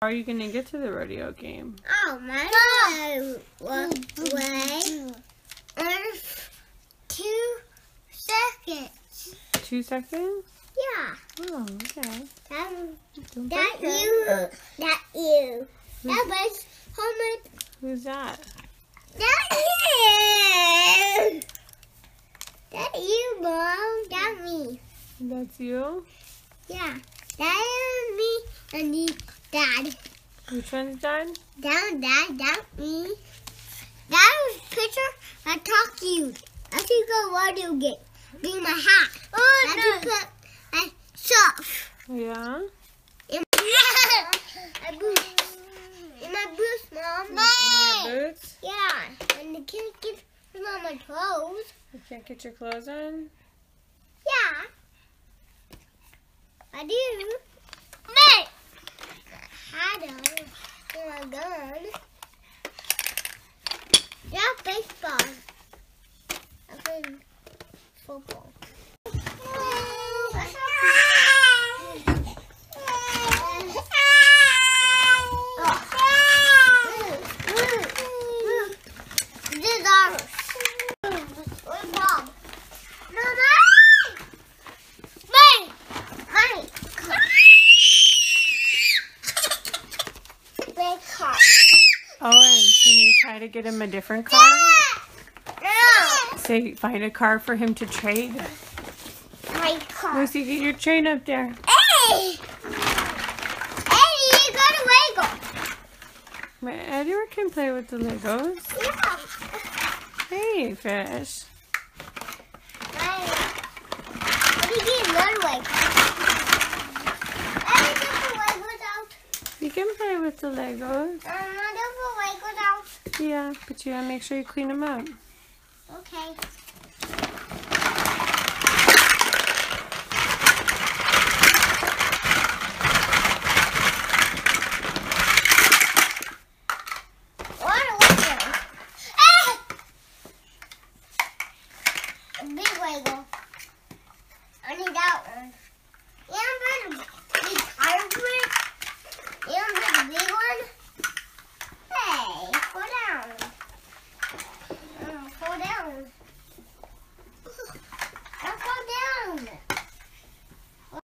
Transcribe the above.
How are you going to get to the rodeo game? Oh, my God. Way. Earth. Two seconds. Two seconds? Yeah. Oh, okay. That, that you. That you. Who's- That was Homer. Who's that? That you. That you, Mom. That me. That's you? Yeah. That is me and you, Dad. Which one's dad? Down, Dad. That me. That was picture I talk to you. I think go what you get. Be my hat. Oh, I no. put my stuff. Yeah? In my boots. In my boots, Mom. In your boots? Yeah. And the kid gets on my clothes. You can't get your clothes on? Yeah. I do. Mate. I don't. Oh my gun. Yeah, baseball. I play football. Oh, Owen, can you try to get him a different car? No! Say, find a car for him to trade. My car. Lucy, get your train up there. Hey! Hey, you got a Lego. My Edward can play with the Legos. Yeah. Hey, fish. with the Legos. Uh, um, I'll do Lego now. Yeah, but you gotta make sure you clean them up. Okay. Ah! big Lego. I need that one.